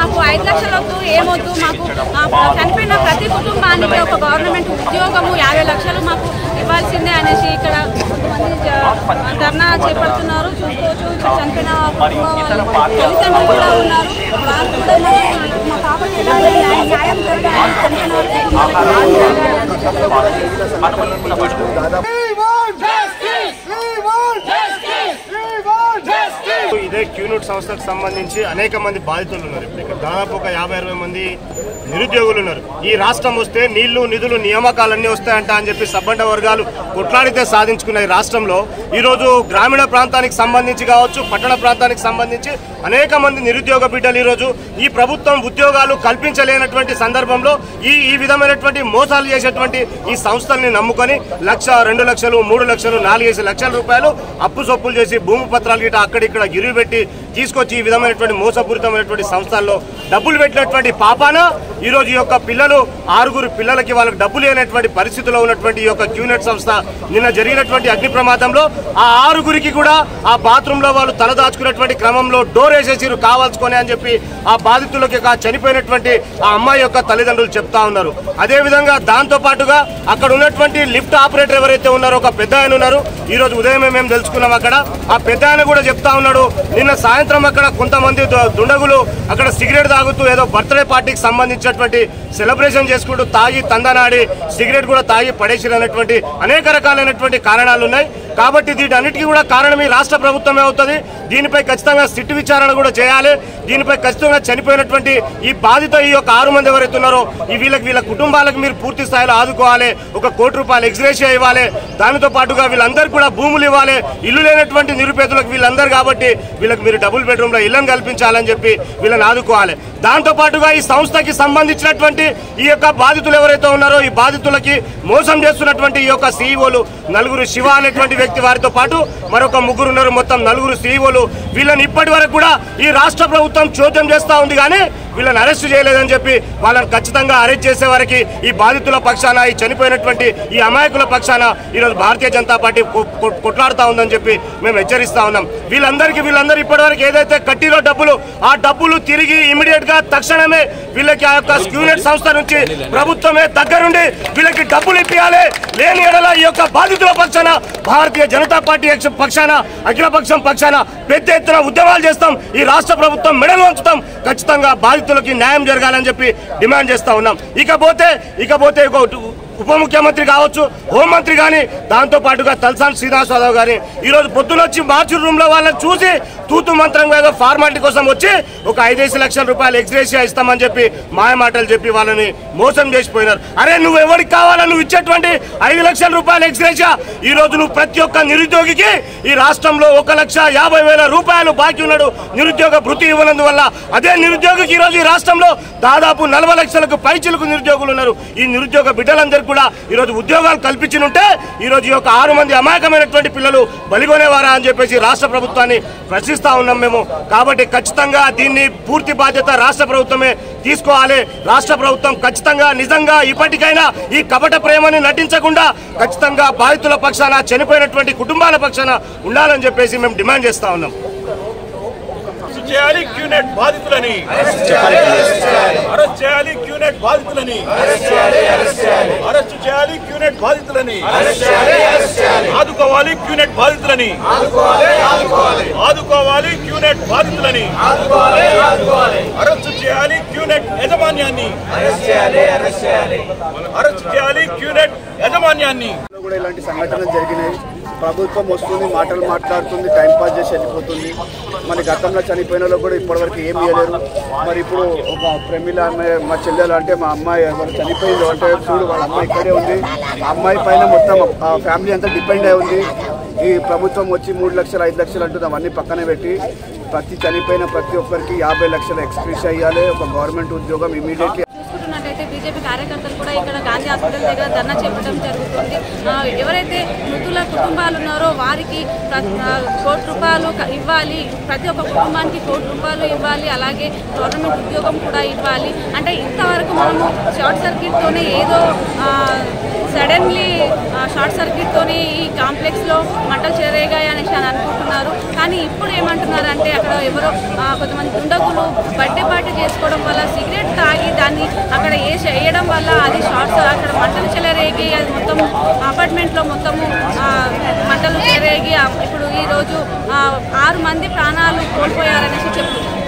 మాకు ఐదు లక్షలు వద్దు ఏమొద్దు మాకు చనిపోయిన ప్రతి కుటుంబానికి ఒక గవర్నమెంట్ ఉద్యోగము యాభై లక్షలు మాకు ఇవ్వాల్సిందే అనేసి ఇక్కడ కొంతమంది ధర్నా చేపడుతున్నారు. చూసుకోవచ్చు ఇక్కడ చనిపోయిన తల్లిదండ్రులు కూడా ఉన్నారు. వాళ్ళు కూడా మా- పాపకి న్యాయం జరగాలి చనిపోయిన దాదాపు ఇదే క్యూనూట్ సంస్థకు సంబంధించి అనేక మంది బాధితులు ఉన్నారు. ఇప్పుడు ఇక్కడ దాదాపు ఒక యాభై అరవై మంది నిరుద్యోగులు ఉన్నారు. ఈ రాష్ట్రం వస్తే నీళ్ళు నిధులు నియామకాలన్నీ వస్తాయంట అని చెప్పి సబ్బండ వర్గాలు కొట్లాడితే సాధించుకున్న ఈ రాష్ట్రంలో ఈరోజు గ్రామీణ ప్రాంతానికి సంబంధించి కావచ్చు పట్టణ ప్రాంతానికి సంబంధించి అనేక మంది నిరుద్యోగ బిడ్డలు ఈరోజు ఈ ప్రభుత్వం ఉద్యోగాలు కల్పించలేనటువంటి సందర్భంలో ఈ ఈ విధమైనటువంటి మోసాలు చేసేటువంటి ఈ సంస్థల్ని నమ్ముకొని లక్ష రెండు లక్షలు మూడు లక్షలు నాలుగేసి లక్షల రూపాయలు అప్పు సొప్పులు చేసి భూమి పత్రాలు గిట అక్కడిక్కడ గిరివి పెట్టి తీసుకొచ్చి ఈ విధమైనటువంటి మోసపూరితమైనటువంటి సంస్థల్లో డబ్బులు పెట్టినటువంటి పాపాన ఈరోజు ఈ యొక్క పిల్లలు ఆరుగురు పిల్లలకి వాళ్ళకి డబ్బులు లేనటువంటి పరిస్థితిలో ఉన్నటువంటి ఈ యొక్క క్యూనెట్ సంస్థ నిన్న జరిగినటువంటి అగ్ని ప్రమాదంలో ఆ ఆరుగురికి కూడా ఆ బాత్రూంలో వాళ్ళు తలదాచుకున్నటువంటి క్రమంలో డోర్ వేసేసిరు కావాల్సుకొని అని చెప్పి ఆ బాధితులకి చనిపోయినటువంటి ఆ అమ్మాయి యొక్క తల్లిదండ్రులు చెప్తా ఉన్నారు. అదే విధంగా దాంతో పాటుగా అక్కడ ఉన్నటువంటి లిఫ్ట్ ఆపరేటర్ ఎవరైతే ఉన్నారో ఒక పెద్ద ఆయన ఉన్నారు. ఈ రోజు ఉదయమే మేము తెలుసుకున్నాం అక్కడ. ఆ పెద్ద ఆయన కూడా చెప్తా ఉన్నాడు నిన్న సాయంత్రం అక్కడ కొంతమంది దుండగులు అక్కడ సిగరెట్ తాగుతూ ఏదో బర్త్డే పార్టీకి సంబంధించినటువంటి సెలబ్రేషన్ చేసుకుంటూ తాగి తందనాడి సిగరెట్ కూడా తాగి పడేసినటువంటి అనేక రకాలైనటువంటి కారణాలు ఉన్నాయి కాబట్టి వీటన్నిటికీ కూడా కారణం ఈ రాష్ట్ర ప్రభుత్వమే అవుతుంది. దీనిపై ఖచ్చితంగా సిట్టు విచారణ కూడా చేయాలి. దీనిపై ఖచ్చితంగా చనిపోయినటువంటి ఈ బాధిత ఈ యొక్క ఆరు మంది ఎవరైతే ఉన్నారో ఈ వీళ్ళకి వీళ్ళ కుటుంబాలకు మీరు పూర్తి స్థాయిలో ఆదుకోవాలి. ఒక కోటి రూపాయలు ఎక్స్గ్రేషియా ఇవ్వాలి. దానితో పాటుగా వీళ్ళందరికీ కూడా భూములు ఇవ్వాలి. ఇల్లు లేనటువంటి నిరుపేదలకు వీళ్ళందరూ కాబట్టి వీళ్ళకి మీరు డబుల్ బెడ్రూమ్లో ఇళ్ళను కల్పించాలని చెప్పి వీళ్ళని ఆదుకోవాలి. దాంతో పాటుగా ఈ సంస్థకి సంబంధించినటువంటి ఈ యొక్క బాధితులు ఎవరైతే ఉన్నారో ఈ బాధితులకి మోసం చేస్తున్నటువంటి ఈ యొక్క సీఈఓలు నలుగురు శివ అనేటువంటి వ్యక్తి వారితో పాటు మరొక ముగ్గురు ఉన్నారు మొత్తం నలుగురు సీఈఓలు వీళ్ళని ఇప్పటి వరకు కూడా ఈ రాష్ట్ర ప్రభుత్వం చోద్యం చేస్తా ఉంది కానీ వీళ్ళని అరెస్ట్ చేయలేదని చెప్పి వాళ్ళని ఖచ్చితంగా అరెస్ట్ చేసే వారికి ఈ బాధితుల పక్షాన ఈ చనిపోయినటువంటి ఈ అమాయకుల పక్షాన ఈరోజు భారతీయ జనతా పార్టీ కొట్లాడుతూ ఉందని చెప్పి మేము హెచ్చరిస్తా ఉన్నాం. వీళ్ళందరికీ వీళ్ళందరూ ఇప్పటివరకు ఏదైతే కట్టిరో డబ్బులు ఆ డబ్బులు తిరిగి ఇమీడియట్గా తక్షణమే వీళ్ళకి ఆ యొక్క స్క్యూనెట్ సంస్థ నుంచి ప్రభుత్వమే దగ్గరుండి వీళ్ళకి డబ్బులు ఇప్పియాలి. లేని ఎడల ఈ యొక్క బాధితుల పక్షాన భారతీయ జనతా పార్టీ పక్షాన అఖిలపక్షం పక్షాన పెద్ద ఎత్తున ఉద్యమాలు చేస్తాం. ఈ రాష్ట్ర ప్రభుత్వం మెడలు వంచుతాం. ఖచ్చితంగా రైతులకి న్యాయం జరగాలని చెప్పి డిమాండ్ చేస్తా ఉన్నాం. ఇకపోతే ఇకపోతే ఉప ముఖ్యమంత్రి కావచ్చు హోంమంత్రి కానీ దాంతో పాటుగా తలసాని శ్రీనివాసరావు గాని ఈ రోజు వచ్చి మార్చి రూమ్లో వాళ్ళని చూసి తూతు మంత్రం ఏదో ఫార్మాలిటీ కోసం వచ్చి ఒక ఐదేసి లక్షల రూపాయలు ఎక్స్గ్రేషియా ఇస్తామని చెప్పి మాయమాటలు చెప్పి వాళ్ళని మోసం చేసిపోయినారు. అరే నువ్వు ఎవరికి కావాలా నువ్వు ఇచ్చేటువంటి ఐదు లక్షల రూపాయలు ఎక్స్గ్రేషియా ఈ రోజు నువ్వు ప్రతి ఒక్క నిరుద్యోగికి ఈ రాష్ట్రంలో ఒక లక్ష యాభై వేల రూపాయలు బాకీ ఉన్నాడు. నిరుద్యోగ భృతి ఇవ్వనందువల్ల అదే నిరుద్యోగికి ఈ రోజు ఈ రాష్ట్రంలో దాదాపు నలభై లక్షలకు పైచిలకు నిరుద్యోగులు ఉన్నారు. ఈ నిరుద్యోగ బిడ్డలందరికీ కూడా ఈ రోజు ఉద్యోగాలు కల్పించినుంటే ఈ రోజు ఈ యొక్క ఆరు మంది అమాయకమైనటువంటి పిల్లలు బలిగొనేవారా అని చెప్పేసి రాష్ట్ర ప్రభుత్వాన్ని ప్రశ్నిస్తా ఉన్నాం మేము. కాబట్టి ఖచ్చితంగా దీన్ని పూర్తి బాధ్యత రాష్ట్ర ప్రభుత్వమే తీసుకోవాలి. రాష్ట్ర ప్రభుత్వం ఖచ్చితంగా నిజంగా ఇప్పటికైనా ఈ కపట ప్రేమని నటించకుండా ఖచ్చితంగా బాధితుల పక్షాన చనిపోయినటువంటి కుటుంబాల పక్షాన ఉండాలని చెప్పేసి మేము డిమాండ్ చేస్తా ఉన్నాం. అరెస్ట్ చేయాలి క్యూనెట్ బాధితులని. అరెస్ట్ చేయాలి క్యూనెట్ బాధితులని. అరెస్ట్ చేయాలి క్యూనెట్ బాధితులని. ఆదుకోవాలి క్యూనెట్ బాధితులని. బాధితులని అరెస్ట్ చేయాలి క్యూనెట్ యాజమాన్యాన్ని. అరెస్ట్ చేయాలి క్యూనెట్ యాజమాన్యాన్ని. కూడా ఇలాంటి సంఘటనలు జరిగినాయి. ప్రభుత్వం వస్తుంది మాటలు మాట్లాడుతుంది టైం పాస్ చేసి వెళ్ళిపోతుంది. మరి గతంలో చనిపోయిన వాళ్ళు కూడా ఇప్పటివరకు ఏం చేయలేరు మరి ఇప్పుడు ఒక ప్రమిళ అమ్మాయి మా చెల్లెలు అంటే మా అమ్మాయి ఎవరు చనిపోయింది అంటే చూడు వాళ్ళ అమ్మాయి ఇక్కడే ఉంది. ఆ అమ్మాయి పైన మొత్తం ఆ ఫ్యామిలీ అంతా డిపెండ్ అయి ఉంది. ఈ ప్రభుత్వం వచ్చి మూడు లక్షలు ఐదు లక్షలు అంటుంది అవన్నీ పక్కన పెట్టి. ప్రతి చనిపోయిన ప్రతి ఒక్కరికి యాభై లక్షల ఎక్స్ప్రెస్ అయ్యాలి ఒక గవర్నమెంట్ ఉద్యోగం ఇమీడియట్లీ చూసుకుంటున్నట్టయితే బీజేపీ కార్యకర్తలు కూడా ఇక్కడ గాంధీ హాస్పిటల్ దగ్గర ధర్నా చేపట్టడం జరుగుతుంది. ఎవరైతే మృతుల కుటుంబాలు ఉన్నారో వారికి కోటి రూపాయలు ఇవ్వాలి. ప్రతి ఒక్క కుటుంబానికి కోటి రూపాయలు ఇవ్వాలి. అలాగే గవర్నమెంట్ ఉద్యోగం కూడా ఇవ్వాలి. అంటే ఇంతవరకు మనము షార్ట్ సర్క్యూట్తోనే ఏదో సడన్లీ షార్ట్ సర్క్యూట్తోనే ఈ కాంప్లెక్స్లో మంటలు చెరేగాయి అనే అని అనుకుంటున్నారు. కానీ ఇప్పుడు ఏమంటున్నారు అంటే అక్కడ ఎవరో కొంతమంది దుండగులు బర్త్డే పార్టీ చేసుకోవడం వల్ల సిగరెట్ తాగి దాన్ని అక్కడ వేసి వేయడం వల్ల అది షార్ట్స్ అక్కడ మంటలు చెలరేగి అది మొత్తం అపార్ట్మెంట్లో మొత్తము మంటలు చెలరేగి ఇప్పుడు ఈరోజు ఆరు మంది ప్రాణాలు కోల్పోయారనేసి చెప్తున్నారు.